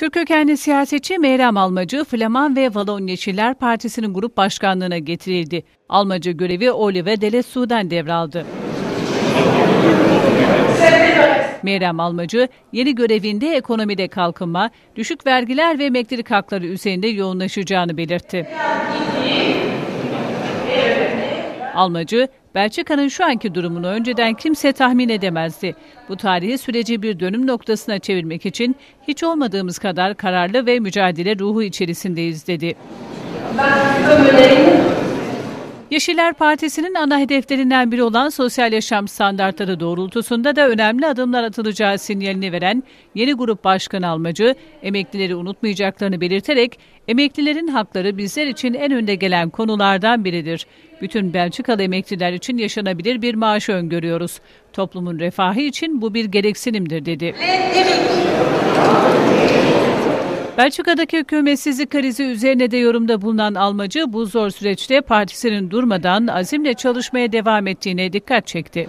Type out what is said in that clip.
Türk kökenli siyasetçi Meyrem Almacı, Flaman ve Valonyeçiler Partisi'nin grup başkanlığına getirildi. Almacı görevi Olive Delesu'dan devraldı. Meyrem Almacı, yeni görevinde ekonomide kalkınma, düşük vergiler ve emeklilik hakları üzerinde yoğunlaşacağını belirtti. Almacı, Belçika'nın şu anki durumunu önceden kimse tahmin edemezdi. Bu tarihi süreci bir dönüm noktasına çevirmek için hiç olmadığımız kadar kararlı ve mücadele ruhu içerisindeyiz dedi. Yeşiller Partisi'nin ana hedeflerinden biri olan sosyal yaşam standartları doğrultusunda da önemli adımlar atılacağı sinyalini veren yeni grup başkanı Almacı, emeklileri unutmayacaklarını belirterek, emeklilerin hakları bizler için en önde gelen konulardan biridir. Bütün Belçikalı emekliler için yaşanabilir bir maaş öngörüyoruz. Toplumun refahı için bu bir gereksinimdir dedi. Belçika'daki hükümetsizlik krizi üzerine de yorumda bulunan Almacı bu zor süreçte partisinin durmadan azimle çalışmaya devam ettiğine dikkat çekti.